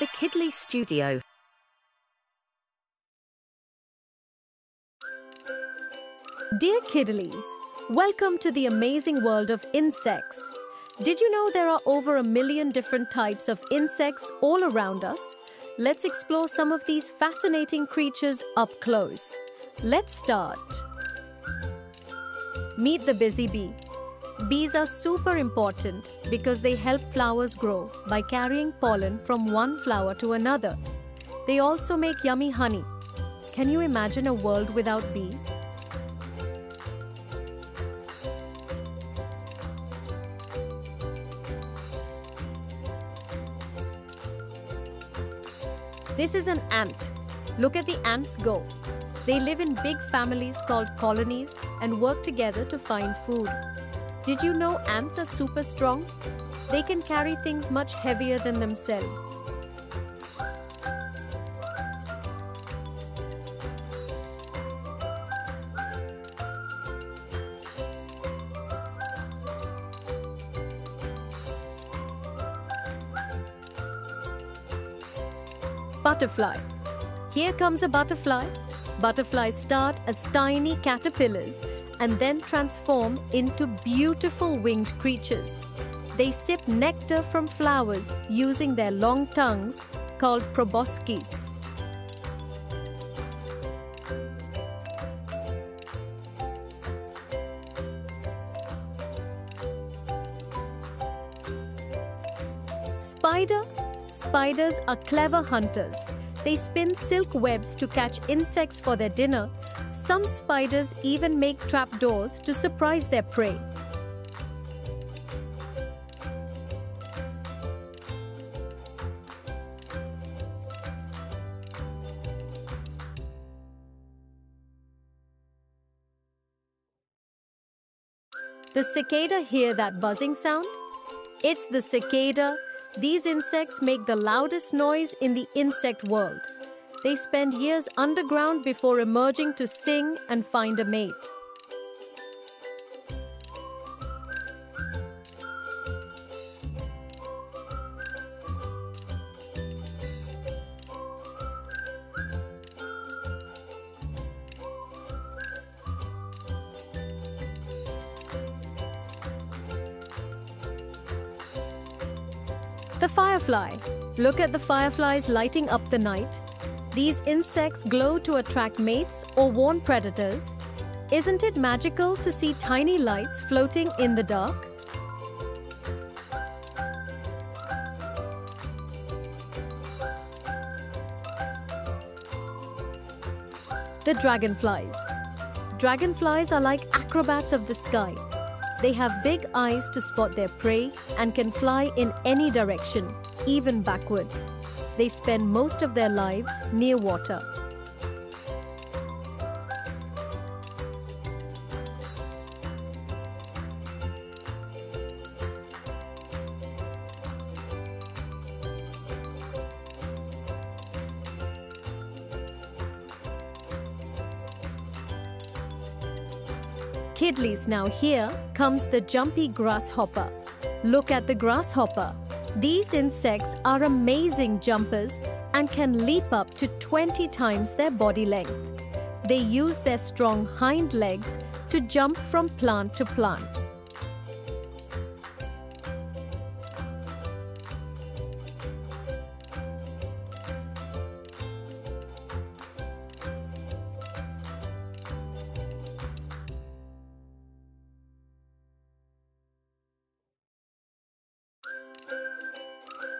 the Kiddley Studio. Dear Kiddleys, welcome to the amazing world of insects. Did you know there are over a million different types of insects all around us? Let's explore some of these fascinating creatures up close. Let's start. Meet the busy bee. Bees are super important because they help flowers grow by carrying pollen from one flower to another. They also make yummy honey. Can you imagine a world without bees? This is an ant. Look at the ants go. They live in big families called colonies and work together to find food. Did you know ants are super strong? They can carry things much heavier than themselves. Butterfly. Here comes a butterfly. Butterflies start as tiny caterpillars and then transform into beautiful winged creatures. They sip nectar from flowers using their long tongues called proboscis. Spider Spiders are clever hunters. They spin silk webs to catch insects for their dinner. Some spiders even make trapdoors to surprise their prey. The cicada hear that buzzing sound? It's the cicada these insects make the loudest noise in the insect world. They spend years underground before emerging to sing and find a mate. The firefly. Look at the fireflies lighting up the night. These insects glow to attract mates or warn predators. Isn't it magical to see tiny lights floating in the dark? The dragonflies. Dragonflies are like acrobats of the sky. They have big eyes to spot their prey and can fly in any direction, even backward. They spend most of their lives near water. Kiddleys now here comes the jumpy grasshopper. Look at the grasshopper. These insects are amazing jumpers and can leap up to 20 times their body length. They use their strong hind legs to jump from plant to plant.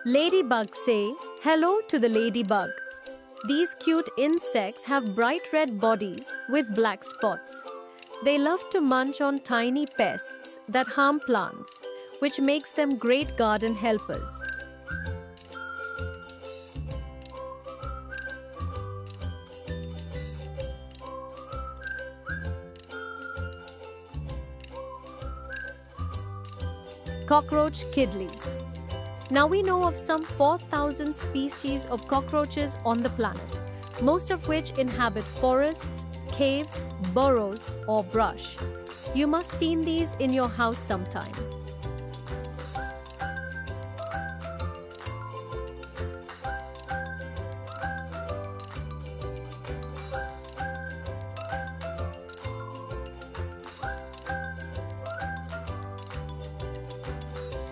Ladybugs say hello to the ladybug. These cute insects have bright red bodies with black spots. They love to munch on tiny pests that harm plants, which makes them great garden helpers. Cockroach kiddleys. Now we know of some 4,000 species of cockroaches on the planet, most of which inhabit forests, caves, burrows, or brush. You must seen these in your house sometimes.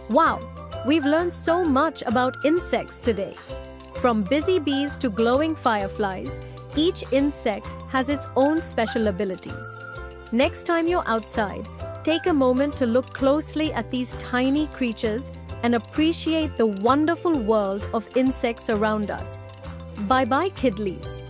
Wow, we've learned so much about insects today. From busy bees to glowing fireflies, each insect has its own special abilities. Next time you're outside, take a moment to look closely at these tiny creatures and appreciate the wonderful world of insects around us. Bye bye, kiddleys.